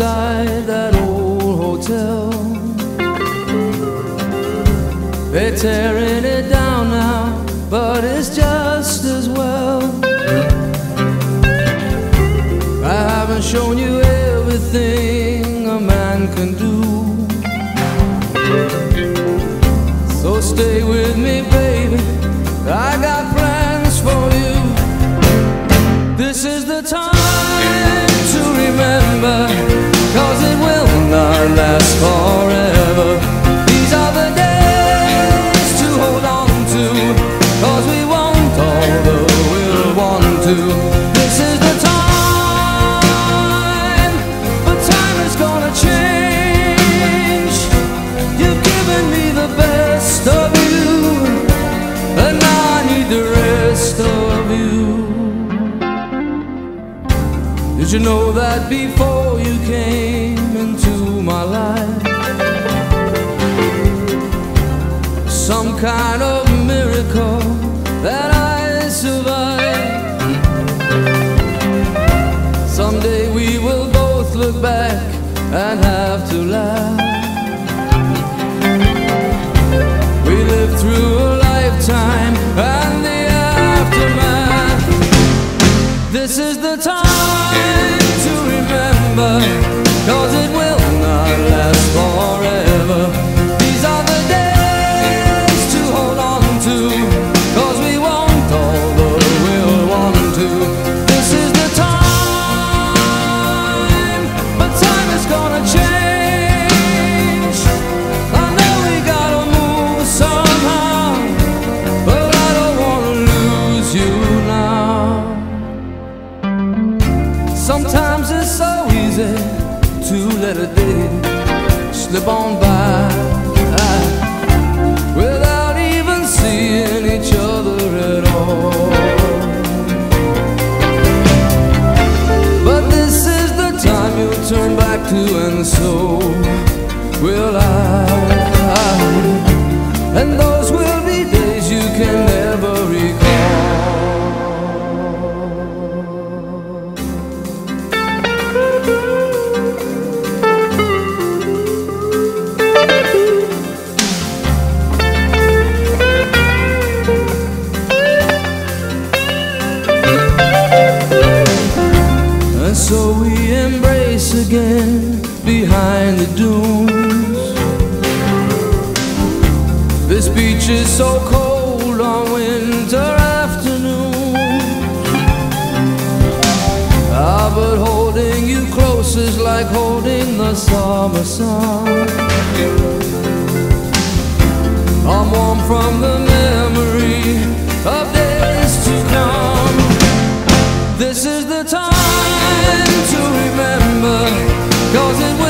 beside that old hotel. They're tearing it down now, but it's just as well. I haven't shown you last forever. These are the days to hold on to, cause we want all the we'll want to. This is the time, but time is gonna change. You've given me the best of you, and now I need the rest of you. Did you know that before you came into my life? Some kind of miracle that I survived. Someday we will both look back and have to laugh. We lived through a lifetime and the aftermath. This is the time to remember, cause it will Sometimes it's so easy to let a day slip on by without even seeing each other at all. But this is the time you'll turn back to, and so will I. And those will be days you can never recall. Again behind the dunes. This beach is so cold on winter afternoons. Ah, but holding you close is like holding the summer sun. I'm warm from the memory of days to come. This is the time cause it will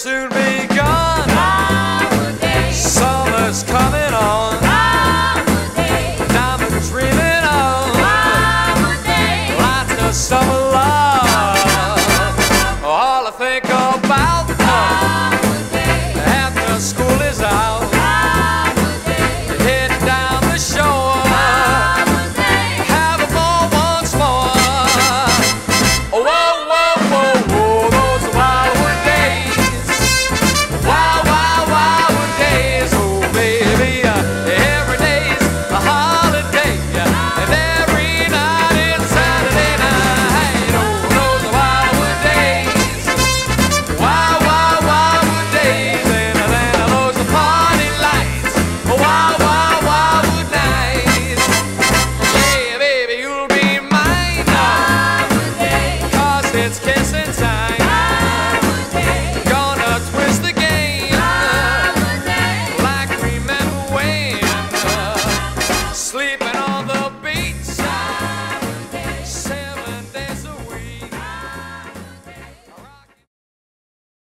soon be gone.